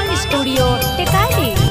English Studio Tecali.